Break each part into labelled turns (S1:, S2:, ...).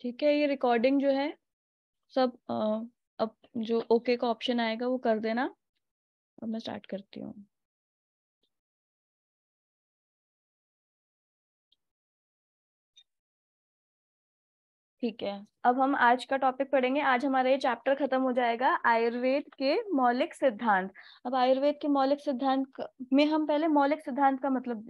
S1: ठीक है, ये रिकॉर्डिंग जो है, सब अब जो ओके का ऑप्शन आएगा, वो कर देना। और मैं स्टार्ट करती हूँ। ठीक है, अब हम आज का टॉपिक पढ़ेंगे। आज हमारा ये चैप्टर खत्म हो जाएगा, आयुर्वेद के मौलिक सिद्धांत। अब आयुर्वेद के मौलिक सिद्धांत में हम पहले मौलिक सिद्धांत का मतलब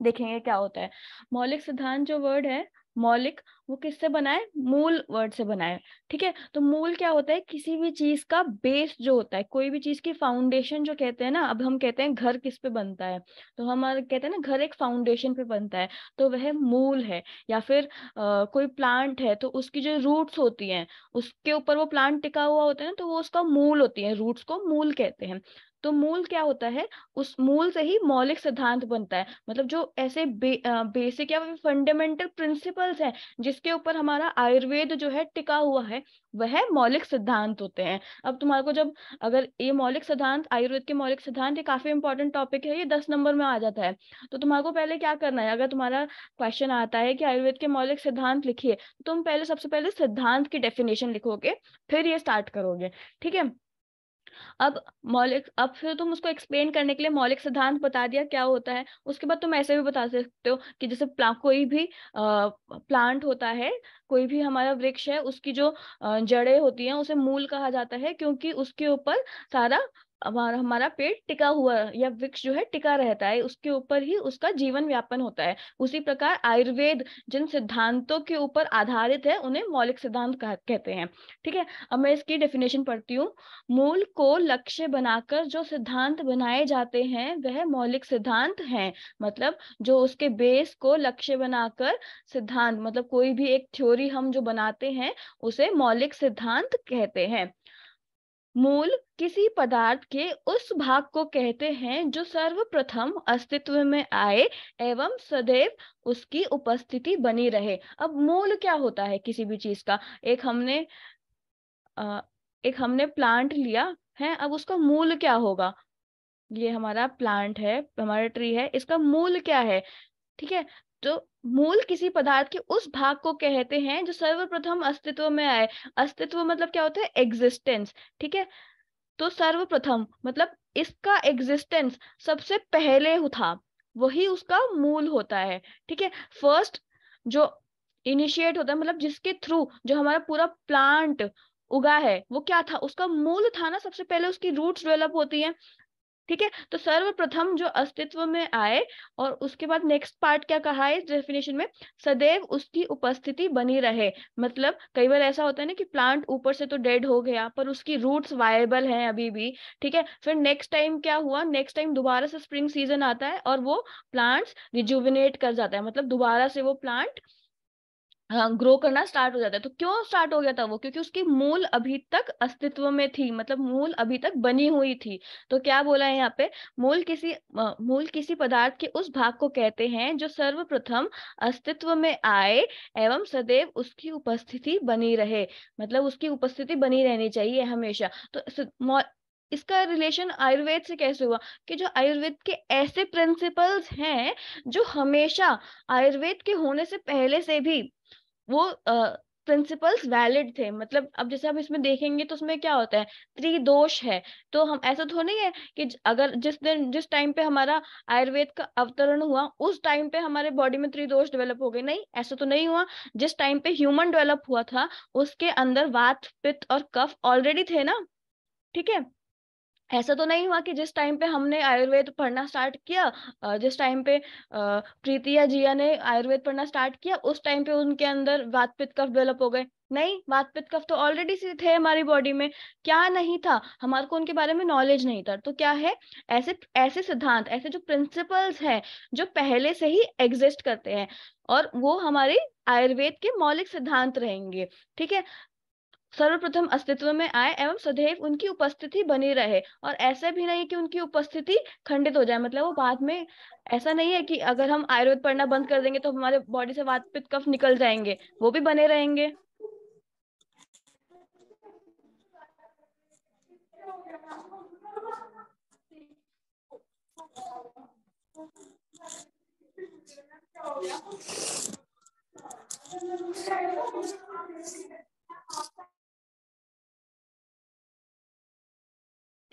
S1: देखेंगे क्या होता है। मौलिक सिद्धांत जो वर्ड है मौलिक वो किससे बनाए? मूल वर्ड से बनाए। ठीक है? तो मूल क्या होता है? किसी भी चीज़ का बेस जो होता है कोई भी चीज़ की फाउंडेशन जो कहते हैं ना अब हम कहते हैं घर किस पे बनता है? तो हम कहते हैं ना घर एक फाउंडेशन पे बनता है तो वह मूल है या फिर आ, कोई प्लांट है तो उसकी जो रूट्स होती हैं उसके ऊपर वो प्लांट टिका हुआ होता है ना तो वो उसका मूल होती है रूट्स को मूल कहते हैं। तो मूल क्या होता है? उस मूल से ही मौलिक सिद्धांत बनता है। मतलब जो ऐसे बे, बेसिक या फंडामेंटल प्रिंसिपल्स हैं जिसके ऊपर हमारा आयुर्वेद जो है टिका हुआ है वह मौलिक सिद्धांत होते हैं। अब तुम्हारे को जब अगर ये मौलिक सिद्धांत आयुर्वेद के मौलिक सिद्धांत ये काफ़ी इंपॉर्टेंट टॉपिक है ये दस नंबर में आ जाता है। तो तुम्हारे को पहले क्या करना है? अगर तुम्हारा क्वेश्चन आता है कि आयुर्वेद के मौलिक सिद्धांत लिखिए तो तुम पहले सबसे पहले सिद्धांत की डेफिनेशन लिखोगे फिर ये स्टार्ट करोगे। ठीक है? अब मौलिक, अब फिर तुम उसको एक्सप्लेन करने के लिए मौलिक सिद्धांत बता दिया क्या होता है। उसके बाद तुम ऐसे भी बता सकते हो कि जैसे कोई भी प्लांट होता है, कोई भी हमारा वृक्ष है, उसकी जो जड़ें होती हैं, उसे मूल कहा जाता है क्योंकि उसके ऊपर सारा हमारा हमारा पेट टिका हुआ या वृक्ष जो है टिका रहता है, उसके ऊपर ही उसका जीवन व्यापन होता है। उसी प्रकार आयुर्वेद जिन सिद्धांतों के ऊपर आधारित है, उन्हें मौलिक सिद्धांत कहते हैं। ठीक है, अब मैं इसकी डेफिनेशन पढ़ती हूँ। मूल को लक्ष्य बनाकर जो सिद्धांत बनाए जाते हैं, वह मौलिक सिद्धांत हैं। मतलब जो उसके बेस को लक्ष्य बनाकर सिद्धांत मतलब कोई भी एक थ्योरी हम जो बनाते हैं, उसे मौलिक सिद्धांत कहते हैं। मूल किसी पदार्थ के उस भाग को कहते हैं जो सर्वप्रथम अस्तित्व में आए एवं सदैव उसकी उपस्थिति बनी रहे। अब मूल क्या होता है किसी भी चीज़ का? एक हमने आ, एक हमने प्लांट लिया है अब उसका मूल क्या होगा? ये हमारा प्लांट है हमारा ट्री है इसका मूल क्या है? ठीक है? तो मूल किसी पदार्थ के उस भाग को कहते हैं जो सर्वप्रथम अस्तित्व में आए। अस्तित्व मतलब क्या होता है? एग्जिस्टेंस ठीक है? तो सर्वप्रथम मतलब इसका एग्जिस्टेंस सबसे पहले था, वही उसका मूल होता है, ठीक है? फ़र्स्ट जो इनिशिएट होता है मतलब जिसके थ्रू जो हमारा पूरा प्लांट उगा है, वो क्या था? उसका मूल था ना, सबसे पहले उसकी रूट्स डेवलप होती हैं। ठीक है? तो सर्वप्रथम जो अस्तित्व में आए और उसके बाद नेक्स्ट पार्ट क्या कहा है डेफिनेशन में? सदैव उसकी उपस्थिति बनी रहे। मतलब कई बार ऐसा होता है ना कि प्लांट ऊपर से तो डेड हो गया, पर उसकी रूट्स वायबल हैं अभी भी, ठीक है? फिर नेक्स्ट टाइम क्या हुआ? नेक्स्ट टाइम दोबारा से स्प्रिंग सीज़न आता है और वो प्लांट्स रिजुविनेट कर जाता है। मतलब दोबारा से वो प्लांट ग्रो करना स्टार्ट हो जाता है। तो क्यों स्टार्ट हो गया था वो? क्योंकि उसकी मूल अभी तक अस्तित्व में थी मतलब मूल अभी तक बनी हुई थी। तो क्या बोला है यहाँ पे? मूल किसी मूल किसी पदार्थ के उस भाग को कहते हैं जो सर्वप्रथम अस्तित्व में आए एवं सदैव उसकी उपस्थिति बनी रहे। मतलब उसकी उपस्थिति बनी रहनी चाहिए हमेशा। तो इसका रिलेशन आयुर्वेद से कैसे हुआ? कि जो आयुर्वेद के ऐसे प्रिंसिपल्स हैं जो हमेशा आयुर्वेद के होने से पहले से भी वो प्रिंसिपल्स वैलिड थे। मतलब अब जैसे हम इसमें देखेंगे तो उसमें क्या होता है, त्रिदोष है। तो हम, ऐसा तो नहीं है कि अगर जिस दिन, जिस टाइम पे हमारा आयुर्वेद का अवतरण हुआ, उस टाइम पे हमारे बॉडी में त्रिदोष डेवलप हो गए। नहीं, ऐसा तो नहीं हुआ। जिस टाइम पे ह्यूमन डेवलप हुआ था, उसके अंदर वात, पित्त और कफ ऑलरेडी थे ना। ठीक है? ऐसा तो नहीं हुआ कि जिस टाइम पे हमने आयुर्वेद पढ़ना स्टार्ट किया जिस टाइम पे प्रीति या जिया ने आयुर्वेद पढ़ना स्टार्ट किया, उस टाइम पे उनके अंदर वात पित्त कफ डेवलप हो गए। नहीं वात पित्त कफ तो ऑलरेडी से थे हमारी बॉडी में। क्या नहीं था? हमारे को उनके बारे में नॉलेज नहीं था। तो क्या है? ऐसे ऐसे सिद्धांत, ऐसे जो प्रिंसिपल्स हैं, जो पहले से ही एग्जिस्ट करते हैं, और वो हमारे आयुर्वेद के मौलिक सिद्धांत रहेंगे। ठीक है? सर्वप्रथम अस्तित्व में आए एवं सदैव उनकी उपस्थिति बनी रहे। और ऐसा भी नहीं कि उनकी उपस्थिति खंडित हो जाए मतलब वो बाद में ऐसा नहीं है कि अगर हम आयुर्वेद पढ़ना बंद कर देंगे तो हमारे बॉडी से वात पित्त कफ निकल जाएँगे, वो भी बने रहेंगे।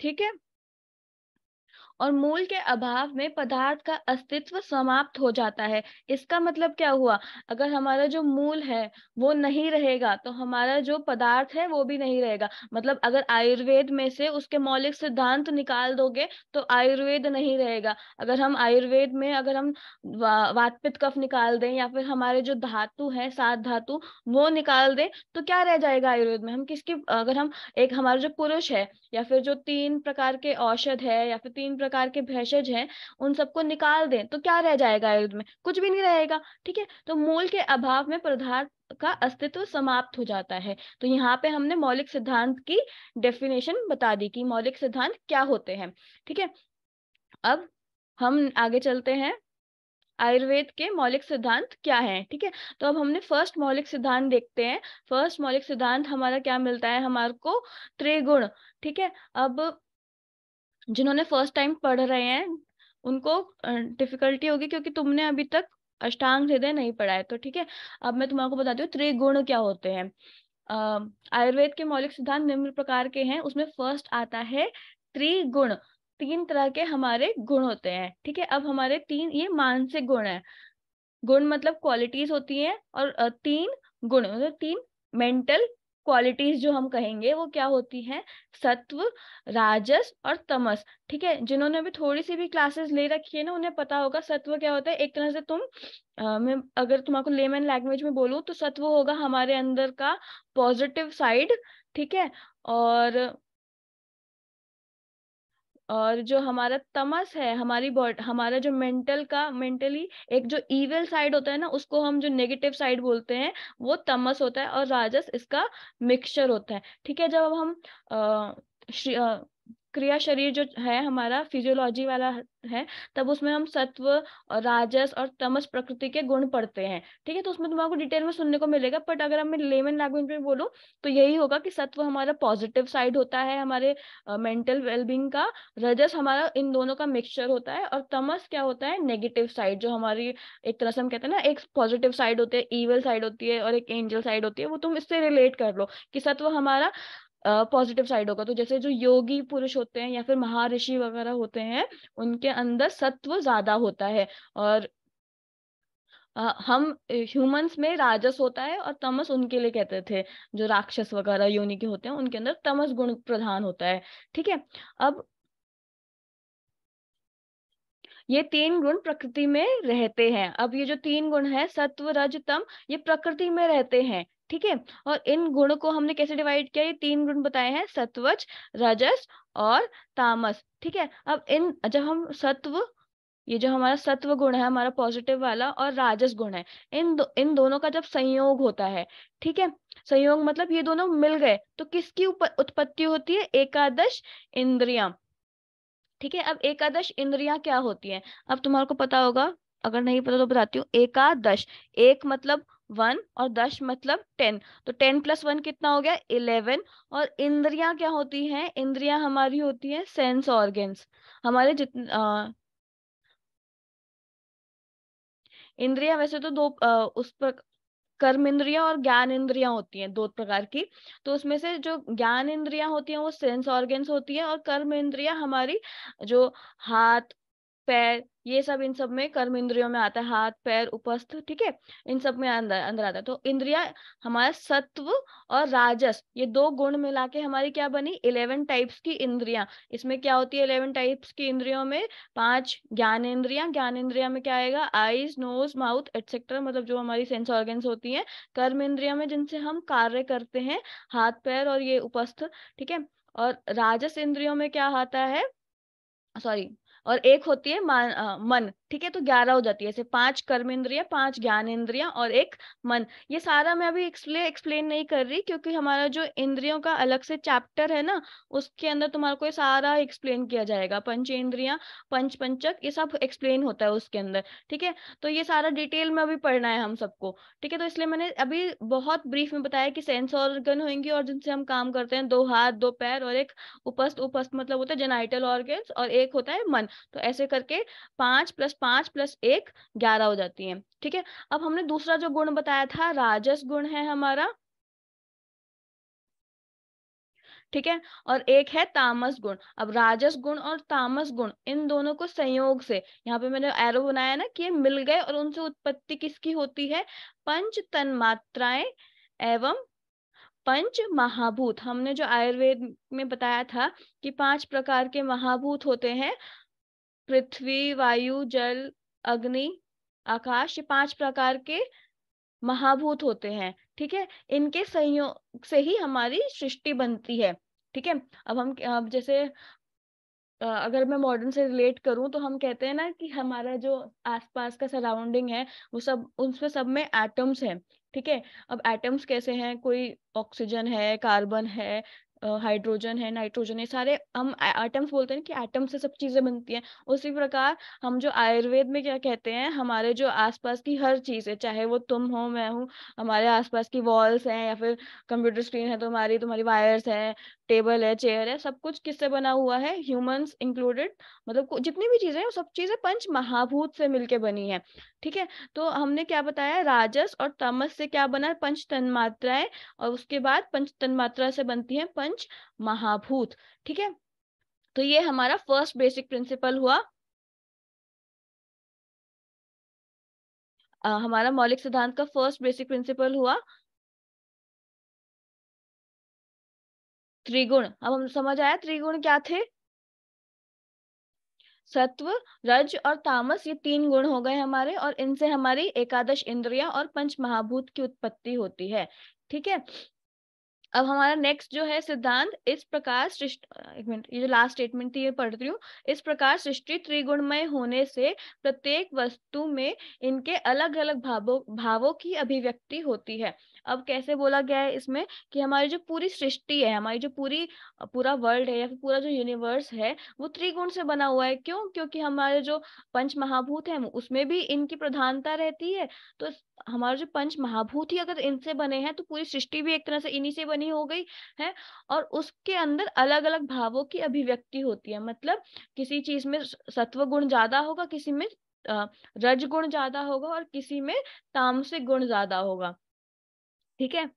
S1: ठीक है? और मूल के अभाव में पदार्थ का अस्तित्व समाप्त हो जाता है। इसका मतलब क्या हुआ? अगर हमारा जो मूल है वो नहीं रहेगा तो हमारा जो पदार्थ है वो भी नहीं रहेगा। मतलब अगर आयुर्वेद में से उसके मौलिक सिद्धांत निकाल दोगे तो आयुर्वेद नहीं रहेगा। अगर हम आयुर्वेद में अगर हम वा, वातपित कफ निकाल दें या फिर हमारे जो धातु है सात धातु वो निकाल दें तो क्या रह जाएगा आयुर्वेद में? हम किसकी अगर हम एक हमारा जो पुरुष है या फिर जो तीन प्रकार के औषध है या फिर तीन प्रकार के भेषज हैं, उन सबको निकाल दें तो क्या रह जाएगा आयुर्वेद में? कुछ भी नहीं रहेगा, ठीक है? तो मूल के अभाव में पदार्थ का अस्तित्व समाप्त हो जाता है। तो यहाँ पे हमने मौलिक सिद्धांत की डेफिनेशन बता दी कि मौलिक सिद्धांत क्या होते हैं, ठीक है? अब हम आगे चलते हैं। आयुर्वेद के मौलिक सिद्धांत क्या है, ठीक है? तो अब हमने फ़र्स्ट मौलिक सिद्धांत देखते हैं। फ़र्स्ट मौलिक सिद्धांत हमारा क्या मिलता है? हमारे को त्रिगुण, ठीक है? अब जिन्होंने फ़र्स्ट टाइम पढ़ रहे हैं, उनको डिफिकल्टी होगी क्योंकि तुमने अभी तक अष्टांग हृदय नहीं पढ़ा है तो ठीक है, अब मैं तुम्हारे को बताती हूँ त्रिगुण क्या होते हैं। आयुर्वेद के मौलिक सिद्धांत निम्न प्रकार के हैं, उसमें फ़र्स्ट आता है त्रिगुण, तीन तरह के हमारे गुण होते हैं, ठीक है, अब हमारे तीन, ये मानसिक गुण है। गुण मतलब क्वालिटीज होती हैं और तीन गुण मतलब तीन मेंटल क्वालिटीज जो हम कहेंगे वो क्या होती हैं? सत्व राजस और तमस ठीक है? जिन्होंने भी थोड़ी सी भी क्लासेस ले रखी है ना उन्हें पता होगा सत्व क्या होता है। एक तरह से तुम आ, मैं अगर तुम्हारे लेमन लैंग्वेज में बोलूँ तो सत्व होगा हमारे अंदर का पॉजिटिव साइड ठीक है? और और जो हमारा तमस है हमारी बॉडी हमारा जो मेंटल का मेंटली एक जो ईवेल साइड होता है ना उसको हम जो नेगेटिव साइड बोलते हैं वो तमस होता है और राजस इसका मिक्सचर होता है। ठीक है जब हम आ, क्रिया शरीर जो है, हमारा फिजियोलॉजी वाला है, तब उसमें हम सत्व और राजस और तमस प्रकृति के गुण पढ़ते हैं। ठीक है तो उसमें तुम्हारे डिटेल में सुनने को मिलेगा बट अगर मैं लेमन लैंग्वेज में बोलूँ तो यही होगा कि सत्व हमारा पॉजिटिव साइड होता है, हमारे मेंटल वेलबींग का, रजस हमारा इन दोनों का मिक्सचर होता है, और तमस क्या होता है नेगेटिव साइड जो हमारी, एक तरह से हम कहते हैं ना, एक पॉजिटिव साइड होती है ईवल साइड होती है, और एक एंजल साइड होती है, वो तुम इससे रिलेट कर लो कि सत्व हमारा पॉजिटिव साइड होगा। तो जैसे जो योगी पुरुष होते हैं या फिर महर्षि वगैरह होते हैं, उनके अंदर सत्व ज़्यादा होता है और हम ह्यूमंस में राजस होता है और तमस उनके लिए कहते थे। जो राक्षस वगैरह योनि के होते हैं, उनके अंदर तमस गुण प्रधान होता है। ठीक है? अब ये तीन गुण प्रकृति में रहते हैं। अब ये जो तीन गुण है, सत्व, रज, तम, ये प्रकृति में रहते हैं। ठीक है? और इन गुणों को हमने कैसे डिवाइड किया? ये तीन गुण बताए हैं सत्वज रजस और तामस। ठीक है? अब इन जब हम सत्व ये जो हमारा सत्व गुण है हमारा पॉजिटिव वाला और राजस गुण है इन दो, इन दोनों का जब संयोग होता है ठीक है? संयोग मतलब ये दोनों मिल गए तो किसकी उत्पत्ति होती है? एकादश इंद्रिया। ठीक है? अब एकादश इंद्रिया क्या होती है? अब तुम्हारे को पता होगा अगर नहीं पता तो बताती हूँ। एकादश एक मतलब वन और दस मतलब टेन। तो टेन प्लस वन कितना हो गया? इलेवन। और इंद्रियाँ क्या होती हैं? इंद्रियाँ हमारी होती हैं सेंस ऑर्गेन्स। हमारे जितने इंद्रिया वैसे तो दो आ, उस पर कर्म इंद्रिया और ज्ञान इंद्रिया होती हैं दो प्रकार की। तो उसमें से जो ज्ञान इंद्रिया होती हैं वो सेंस ऑर्गेन्स होती है और कर्म इंद्रिया हमारी जो हाथ पैर, ये सब इन सब में कर्म इंद्रियों में आता है, हाथ, पैर, उपस्थ, ठीक है? इन सब में अंदर अंदर आता है। तो इंद्रिया हमारा सत्व और राजस, ये दो गुण मिला के हमारी क्या बनी? इलेवन टाइप्स की इंद्रिया। इसमें क्या होती है इलेवन टाइप्स की इंद्रियों में? पाँच ज्ञान इंद्रिया। ज्ञान इंद्रिया में क्या आएगा? आईज, नोज़, माउथ, एटसेट्रा मतलब जो हमारी सेंस ऑर्गेन्स होती है, कर्म इंद्रिया में जिनसे हम कार्य करते हैं, हाथ, पैर और ये उपस्थ, ठीक है? और राजस इंद्रियों में क्या आता है? सॉरी और एक होती है मन। ठीक है तो ग्यारह हो जाती है। ऐसे पाँच कर्म इंद्रिया पाँच ज्ञान इंद्रिया और एक मन। ये सारा मैं अभी इसलिए एक्सप्लेन नहीं कर रही क्योंकि हमारा जो इंद्रियों का अलग से चैप्टर है ना, उसके अंदर तुम्हारे को सारा एक्सप्लेन किया जाएगा। पंच इंद्रिया पंच पंचक ये सब एक्सप्लेन होता है उसके अंदर। ठीक है तो ये सारा डिटेल में अभी पढ़ना है हम सबको। ठीक है तो इसलिए मैंने अभी बहुत ब्रीफ में बताया कि सेंस ऑर्गन होंगे और जिनसे हम काम करते हैं, दो हाथ, दो पैर और एक उपस्थ उपस्थ मतलब होता है जेनाइटल ऑर्गन और एक होता है मन। तो ऐसे करके पाँच प्लस पाँच प्लस एक ग्यारह हो जाती है, ठीक है? अब हमने दूसरा जो गुण बताया था, राजस गुण है हमारा, ठीक है? और एक है तामस गुण। अब राजस गुण और तामस गुण, इन दोनों को संयोग से, यहाँ पे मैंने एरो बनाया ना कि ये मिल गए और उनसे उत्पत्ति किसकी होती है? पंच तन मात्राएँ एवं पंच महाभूत। हमने जो आयुर्वेद में बताया था कि पाँच प्रकार के महाभूत होते हैं पृथ्वी, वायु, जल, अग्नि, आकाश, ये पाँच प्रकार के महाभूत होते हैं, ठीक है? इनके संयोग से ही हमारी सृष्टि बनती है, ठीक है? अब हम, अब जैसे अगर मैं मॉडर्न से रिलेट करूँ तो हम कहते हैं ना कि हमारा जो आसपास का सराउंडिंग है, वो सब, उसमें सब में एटम्स हैं, ठीक है? अब एटम्स कैसे हैं? कोई ऑक्सीजन है कार्बन है हाइड्रोजन है, नाइट्रोजन है, सारे हम एटम्स बोलते हैं कि एटम से सब चीज़ें बनती हैं। उसी प्रकार हम जो आयुर्वेद में क्या कहते हैं, हमारे जो आसपास की हर चीज़ है चाहे वो तुम हो, मैं हूँ, हमारे आसपास की वॉल्स हैं या फिर कंप्यूटर स्क्रीन है तो हमारी, तुम्हारी वायर्स है टेबल है चेयर है सब कुछ किससे बना हुआ है? Humans included. मतलब जितनी भी चीज़ें हैं सब चीज़ें पंच महाभूत से मिलके बनी है ठीक है? तो हमने क्या बताया राजस और तमस से क्या बना? पंच तन्मात्राएँ और उसके बाद पंच तन्मात्रा से बनती है पंच महाभूत ठीक है? तो ये हमारा फ़र्स्ट बेसिक प्रिंसिपल हुआ। आ, हमारा मौलिक सिद्धांत का फ़र्स्ट बेसिक प्रिंसिपल हुआ। त्रिगुण। अब हम समझ आया त्रिगुण क्या थे? सत्व, रज और तामस, ये तीन गुण हो गए हमारे और इनसे हमारी एकादश इंद्रिया और पंच महाभूत की उत्पत्ति होती है। ठीक है? अब हमारा नेक्स्ट जो है सिद्धांत, इस प्रकार एक मिनट, ये जो लास्ट स्टेटमेंट थी, ये पढ़ रही हूँ। इस प्रकार सृष्टि त्रिगुणमय होने से प्रत्येक वस्तु में इनके अलग अलग भावों भावों की अभिव्यक्ति होती है। अब कैसे बोला गया है इसमें कि हमारी जो पूरी सृष्टि है, हमारी जो पूरी, पूरा वर्ल्ड है या फिर पूरा जो यूनिवर्स है, वो त्रिगुण से बना हुआ है। क्यों? क्योंकि हमारे जो पंच महाभूत है उसमें भी इनकी प्रधानता रहती है। तो हमारे जो पंच महाभूत ही अगर इनसे बने हैं तो पूरी सृष्टि भी एक तरह से इन्हीं से बनी हो गई है और उसके अंदर अलग अलग भावों की अभिव्यक्ति होती है। मतलब किसी चीज़ में सत्व गुण ज़्यादा होगा, किसी में रज गुण ज़्यादा होगा और किसी में तामसिक गुण ज़्यादा होगा। ठीक है?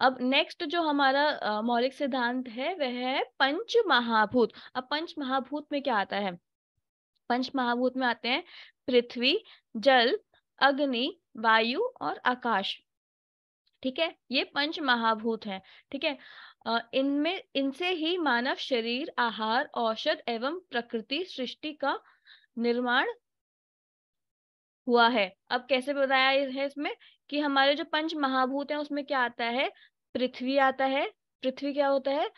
S1: अब नेक्स्ट जो हमारा मौलिक सिद्धांत है, वह है पंच महाभूत अब पंच महाभूत में क्या आता है? पंच महाभूत में आते हैं पृथ्वी, जल, अग्नि, वायु और आकाश। ठीक है? ये पंच महाभूत हैं। ठीक है? इनमें, इनसे ही मानव शरीर, आहार, औषध एवं प्रकृति सृष्टि का निर्माण हुआ है। अब कैसे बताया है इसमें? कि हमारे जो पंच महाभूत हैं, उसमें क्या आता है? पृथ्वी आता है। पृथ्वी क्या होता है?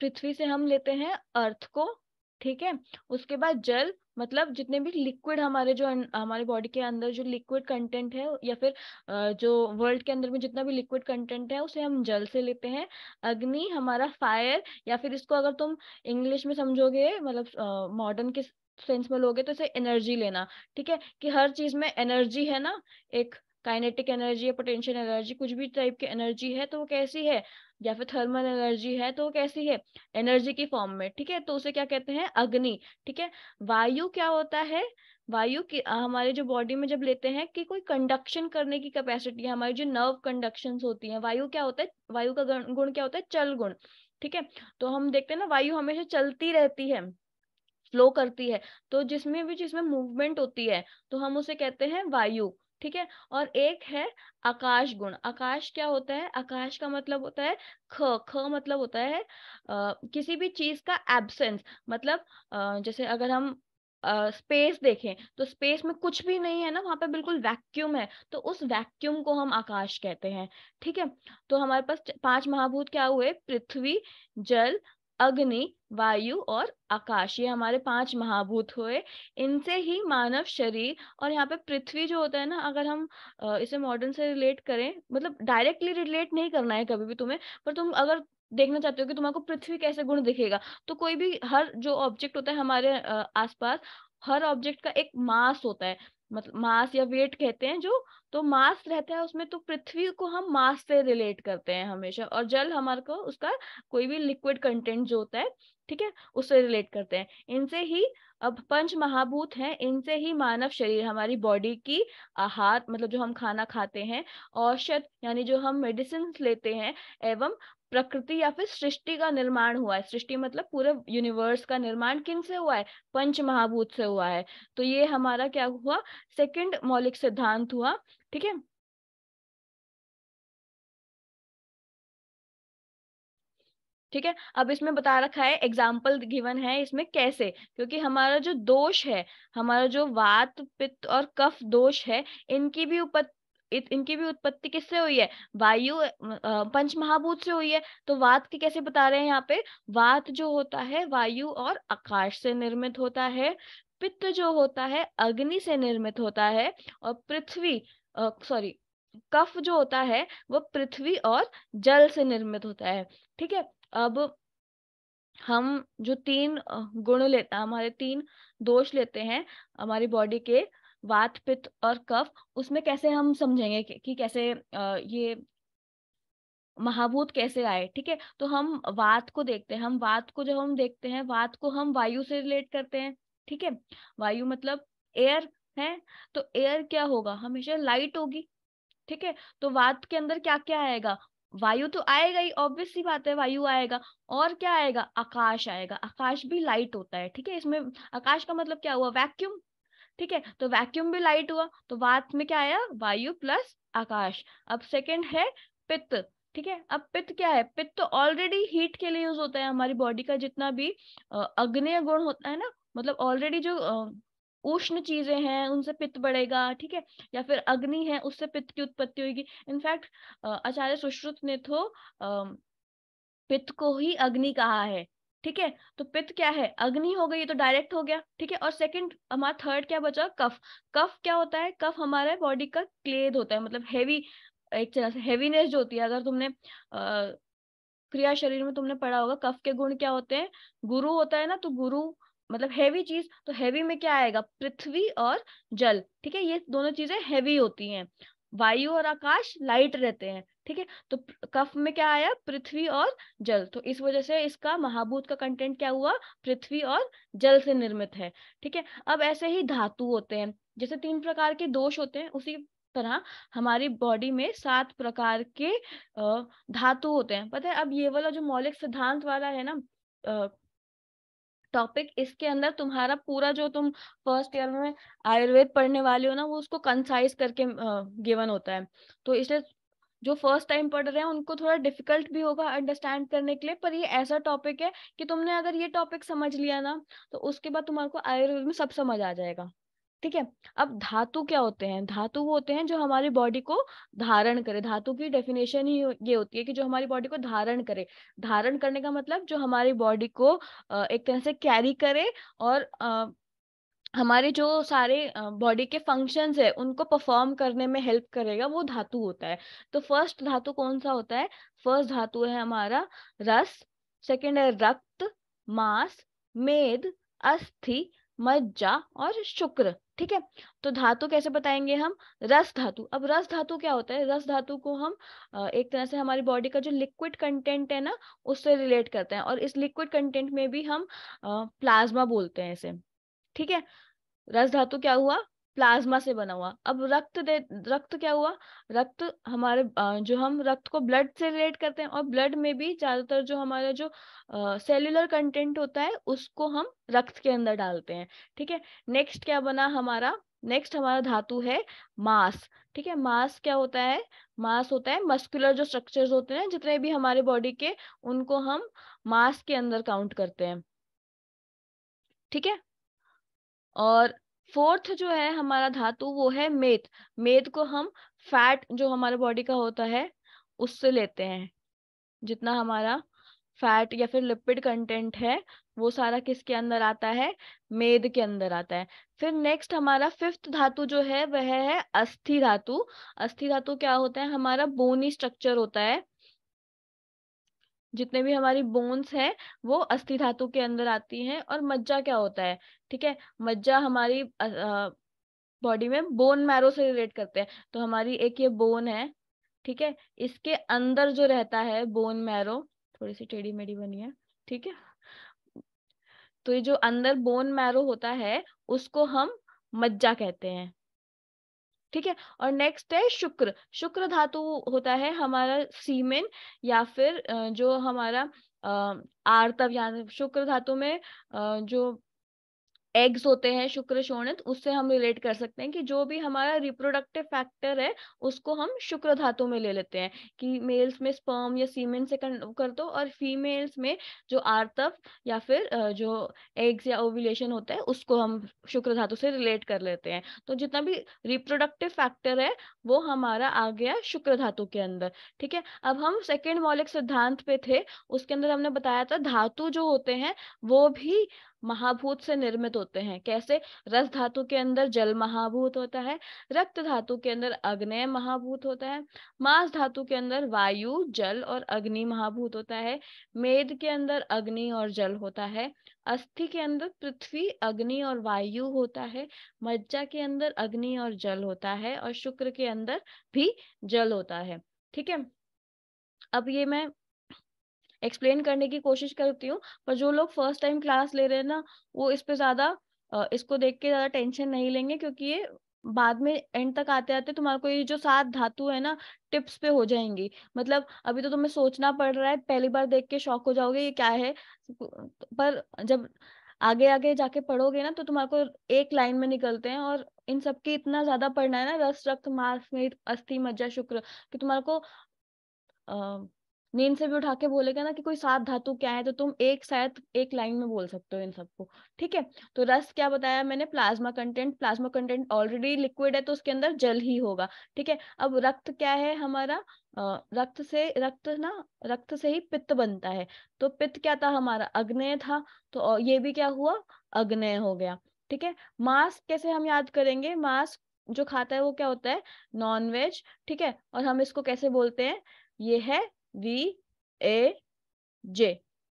S1: पृथ्वी से हम लेते हैं अर्थ को, ठीक है? उसके बाद जल मतलब जितने भी लिक्विड हमारे जो हमारे बॉडी के अंदर जो लिक्विड कंटेंट है, या फिर जो वर्ल्ड के अंदर में जितना भी लिक्विड कंटेंट है, उसे हम जल से लेते हैं। अग्नि हमारा फायर या फिर इसको अगर तुम इंग्लिश में समझोगे मतलब मॉडर्न के सेंस में लोगे तो इसे एनर्जी लेना, ठीक है? कि हर चीज़ में एनर्जी है ना, एक काइनेटिक एनर्जी या पोटेंशियल एनर्जी कुछ भी टाइप की एनर्जी है तो वो कैसी है? या फिर थर्मल एनर्जी है तो वो कैसी है? एनर्जी की फॉर्म में, ठीक है? तो उसे क्या कहते हैं? अग्नि, ठीक है? वायु क्या होता है? वायु की हमारे जो बॉडी में जब लेते हैं कि कोई कंडक्शन करने की कैपेसिटी है, हमारी जो नर्व कंडक्शन होती है, वायु क्या होता है? वायु का गुण क्या होता है? चल गुण, ठीक है? तो हम देखते हैं ना, वायु हमेशा चलती रहती है फ्लो करती है तो जिसमें भी जिसमें मूवमेंट होती है तो हम उसे कहते हैं वायु। ठीक है? और एक है आकाश गुण। आकाश क्या होता है? आकाश का मतलब होता है ख। ख मतलब होता है आ, किसी भी चीज़ का एब्सेंस मतलब आ, जैसे अगर हम स्पेस uh, देखें तो स्पेस में कुछ भी नहीं है ना वहाँ पे बिल्कुल वैक्यूम है। तो उस वैक्यूम को हम आकाश कहते हैं। ठीक है? तो हमारे पास पाँच महाभूत क्या हुए? पृथ्वी जल अग्नि, वायु और आकाश, ये हमारे पाँच महाभूत हुए। इनसे ही मानव शरीर और यहाँ पे पृथ्वी जो होता है ना, अगर हम इसे मॉडर्न से रिलेट करें मतलब डायरेक्टली रिलेट नहीं करना है कभी भी तुम्हें, पर तुम अगर देखना चाहते हो कि तुम्हारे पृथ्वी कैसे गुण दिखेगा तो कोई भी हर जो ऑब्जेक्ट होता है हमारे आसपास, हर ऑब्जेक्ट का एक मास होता है। मतलब मास या वेट कहते हैं जो तो मास रहता है उसमें तो पृथ्वी को हम मास से रिलेट करते हैं हमेशा और जल हमारे को उसका कोई भी लिक्विड कंटेंट जो होता है, ठीक है, उससे रिलेट करते हैं। इनसे ही अब पंच महाभूत हैं, इनसे ही मानव शरीर, हमारी बॉडी की आहार मतलब जो हम खाना खाते हैं, औषध यानी जो हम मेडिसिन लेते हैं एवं प्रकृति या फिर सृष्टि का निर्माण हुआ है। सृष्टि मतलब पूरे यूनिवर्स का निर्माण किन से हुआ है? पंच महाभूत से हुआ है। तो ये हमारा क्या हुआ? सेकंड मौलिक सिद्धांत हुआ। ठीक है? ठीक है? अब इसमें बता रखा है एग्ज़ाम्पल गिवन है इसमें कैसे? क्योंकि हमारा जो दोष है, हमारा जो वात, पित्त और कफ दोष है, इनकी भी उपत इनकी भी उत्पत्ति किससे हुई है? वायु पंच महाभूत से हुई है। तो वात की कैसे बता रहे हैं यहाँ पे? वात जो होता है, वायु और आकाश से निर्मित होता है, पित्त जो होता है, अग्नि से निर्मित होता है, और पृथ्वी सॉरी कफ जो होता है वो पृथ्वी और जल से निर्मित होता है ठीक है? अब हम जो तीन गुण लेते हैं हमारे तीन दोष लेते हैं हमारी बॉडी के वात पित्त और कफ उसमें कैसे हम समझेंगे कि, कि कैसे ये महाभूत कैसे आए ठीक है? तो हम वात को देखते हैं हम वात को जब हम देखते हैं वात को हम वायु से रिलेट करते हैं ठीक है? वायु मतलब एयर है तो एयर क्या होगा? हमेशा लाइट होगी, ठीक है? तो वात के अंदर क्या क्या आएगा? वायु तो आएगा ही ऑब्वियस सी बात है, वायु आएगा। और क्या आएगा? आकाश आएगा। आकाश भी लाइट होता है, ठीक है? इसमें आकाश का मतलब क्या हुआ? वैक्यूम ठीक है? तो वैक्यूम भी लाइट हुआ तो वात में क्या आया? वायु प्लस आकाश। अब सेकंड है पित्त, ठीक है? अब पित्त क्या है? पित्त तो ऑलरेडी हीट के लिए यूज़ होता है, हमारी बॉडी का जितना भी अग्नि गुण होता है ना? मतलब ऑलरेडी जो उष्ण चीज़ें हैं, उनसे पित्त बढ़ेगा, ठीक है? या फिर अग्नि है, उससे पित्त की उत्पत्ति होगी इनफैक्ट आचार्य सुश्रुत ने तो पित्त को ही अग्नि कहा है, ठीक है? तो पित्त क्या है? अग्नि हो गई तो डायरेक्ट हो गया, ठीक है? और सेकंड, हमारा थर्ड क्या बचा? कफ। कफ क्या होता है? कफ हमारे बॉडी का क्लेद होता है मतलब हैवी, एक तरह से हेवीनेस जो होती है। अगर तुमने, अः क्रिया शरीर में तुमने पढ़ा होगा, कफ के गुण क्या होते हैं? गुरु होता है ना तो गुरु मतलब हैवी चीज़ तो हैवी में क्या आएगा? पृथ्वी और जल, ठीक है? ये दोनों चीज़ें हैवी होती हैं। वायु और आकाश लाइट रहते हैं, ठीक है? तो कफ में क्या आया? पृथ्वी और जल। तो इस वजह से इसका महाभूत का कंटेंट क्या हुआ? पृथ्वी और जल से निर्मित है, ठीक है? अब ऐसे ही धातु होते हैं, जैसे तीन प्रकार के दोष होते हैं, उसी तरह हमारी बॉडी में सात प्रकार के धातु होते हैं। पता है, अब ये वाला जो मौलिक सिद्धांत वाला है ना टॉपिक इसके अंदर तुम्हारा पूरा जो तुम फ़र्स्ट ईयर में आयुर्वेद पढ़ने वाले हो ना, वो उसको कंसाइज करके गिवन होता है। तो इसलिए जो फ़र्स्ट टाइम पढ़ रहे हैं, उनको थोड़ा डिफ़िकल्ट भी होगा अंडरस्टैंड करने के लिए, पर ये ऐसा टॉपिक है कि तुमने अगर ये टॉपिक समझ लिया ना तो उसके बाद तुम्हारे को आयुर्वेद में सब समझ आ जाएगा। ठीक है? अब धातु क्या होते हैं? धातु वो होते हैं जो हमारी बॉडी को धारण करे। धातु की डेफिनेशन ही ये होती है कि जो हमारी बॉडी को धारण करे। धारण करने का मतलब जो हमारी बॉडी को एक तरह से कैरी करे और हमारे जो सारे बॉडी के फ़ंक्शंस है, उनको परफॉर्म करने में हेल्प करेगा, वो धातु होता है। तो फ़र्स्ट धातु कौन सा होता है? फ़र्स्ट धातु है हमारा रस सेकेंड है रक्त, मांस, मेद, अस्थि, मज्जा और शुक्र। ठीक है? तो धातु कैसे बताएँगे हम? रस धातु। अब रस धातु क्या होता है? रस धातु को हम एक तरह से हमारी बॉडी का जो लिक्विड कंटेंट है ना, उससे रिलेट करते हैं और इस लिक्विड कंटेंट में भी हम प्लाज्मा बोलते हैं इसे। ठीक है? रस धातु क्या हुआ? प्लाज्मा से बना हुआ। अब रक्त दे, रक्त क्या हुआ? रक्त हमारे जो हम रक्त को ब्लड से रिलेट करते हैं और ब्लड में भी ज़्यादातर जो हमारा जो सेल्यूलर कंटेंट होता है, उसको हम रक्त के अंदर डालते हैं। ठीक है? नेक्स्ट क्या बना हमारा? नेक्स्ट हमारा धातु है मास। ठीक है? मास क्या होता है? मास होता है मस्कुलर जो स्ट्रक्चर्स होते हैं, जितने भी हमारे बॉडी के, उनको हम मास के अंदर काउंट करते हैं। ठीक है? और फोर्थ जो है हमारा धातु वो है मेद मेद को हम फैट जो हमारे बॉडी का होता है, उससे लेते हैं। जितना हमारा फैट या फिर लिपिड कंटेंट है, वो सारा किसके अंदर आता है? मेद के अंदर आता है। फिर नेक्स्ट हमारा फिफ्थ धातु जो है, वह है अस्थि धातु। अस्थि धातु क्या होता है? हमारा बोनी स्ट्रक्चर होता है। जितने भी हमारी बोन्स है, वो अस्थि धातु के अंदर आती हैं और मज्जा क्या होता है, ठीक है? मज्जा हमारी बॉडी में बोन मैरो से रिलेट करते हैं। तो हमारी एक ये बोन है, ठीक है? इसके अंदर जो रहता है बोन मैरो थोड़ी सी टेढ़ी मेढ़ी बनी है, ठीक है? तो ये जो अंदर बोन मैरो होता है, उसको हम मज्जा कहते हैं। ठीक है? और नेक्स्ट है शुक्र। शुक्र धातु होता है हमारा सीमेन या फिर जो हमारा आर्तव या शुक्र धातु में जो एग्स होते हैं, शुक्र शोणित, उससे हम रिलेट कर सकते हैं कि जो भी हमारा रिप्रोडक्टिव फैक्टर है, उसको हम शुक्र धातु में ले लेते हैं कि मेल्स में स्पर्म या सीमेन से कर दो और फीमेल्स में जो आर्तव या फिर जो एग्स या ओव्यूलेशन होता है, उसको हम शुक्र धातु से रिलेट कर लेते हैं। तो जितना भी रिप्रोडक्टिव फैक्टर है, वो हमारा आ गया शुक्र धातु के अंदर, ठीक है? अब हम सेकेंड मौलिक सिद्धांत पे थे, उसके अंदर हमने बताया था, धातु जो होते हैं, वो भी महाभूत से निर्मित होते हैं। कैसे? रस धातु के अंदर जल महाभूत होता है, रक्त धातु के अंदर अग्नय महाभूत होता है, मांस धातु के अंदर वायु, जल और अग्नि महाभूत होता है, मेद के अंदर अग्नि और जल होता है, अस्थि के अंदर पृथ्वी, अग्नि और वायु होता है, मज्जा के अंदर अग्नि और जल होता है और शुक्र के अंदर भी जल होता है। ठीक है? अब ये मैं एक्सप्लेन करने की कोशिश करती हूँ, पर जो लोग फ़र्स्ट टाइम क्लास ले रहे हैं ना, वो इस पे ज़्यादा इसको देख के ज़्यादा टेंशन नहीं लेंगे, क्योंकि ये बाद में एंड तक आते आते तुम्हारे को ये जो सात धातु है ना टिप्स पे हो जाएँगी। मतलब अभी तो तुम्हें सोचना पड़ रहा है, पहली बार देख के शौक हो जाओगे ये क्या है। पर जब आगे आगे जाके पढ़ोगे ना तो तुम्हारे को एक लाइन में निकलते हैं और इन सब की इतना ज़्यादा पढ़ना है ना, रस, रक्त, मांस में अस्थि, मज्जा, शुक्र, कि तुम्हारे को नींद से भी उठा के बोलेगा ना कि कोई सात धातु क्या है तो तुम एक शायद एक लाइन में बोल सकते हो इन सबको, ठीक है? तो रस क्या बताया मैंने? Plasma content plasma content already liquid है तो उसके अंदर जल ही होगा, ठीक है? अब रक्त क्या है हमारा? रक्त से, रक्त ना, रक्त से ही पित्त बनता है तो पित्त क्या था हमारा? अग्नय था तो ये भी क्या हुआ? अग्नय हो गया, ठीक है? मांस कैसे हम याद करेंगे? मांस जो खाता है वो क्या होता है? नॉन वेज, ठीक है? और हम इसको कैसे बोलते हैं? ये है वी ए जे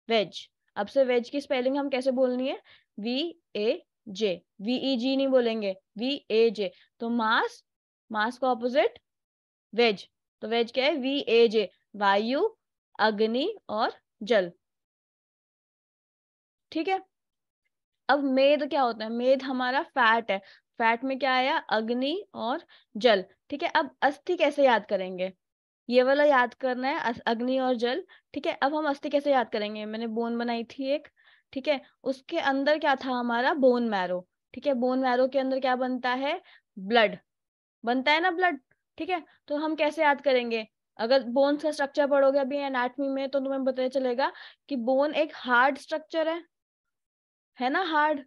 S1: वेज अब से वेज की स्पेलिंग हम कैसे बोलनी है? V A J V E जी नहीं बोलेंगे. वी ए जे तो मास मास का ऑपोजिट वेज तो वेज क्या है? वी ए जे वायु अग्नि और जल ठीक है? अब मेद क्या होता है? मेद हमारा फैट है. फैट में क्या आया? अग्नि और जल ठीक है? अब अस्थि कैसे याद करेंगे? ये वाला याद करना है अग्नि और जल, ठीक है? अब हम अस्थि कैसे याद करेंगे? मैंने बोन बनाई थी एक, ठीक है? उसके अंदर क्या था हमारा? बोन मैरो, ठीक है? बोन मैरो के अंदर क्या बनता है? ब्लड, बनता है ना ब्लड, ठीक है? तो हम कैसे याद करेंगे? अगर बोन्स का स्ट्रक्चर पढ़ोगे अभी एनाटमी में तो तुम्हें पता चलेगा कि बोन एक हार्ड स्ट्रक्चर है है ना हार्ड?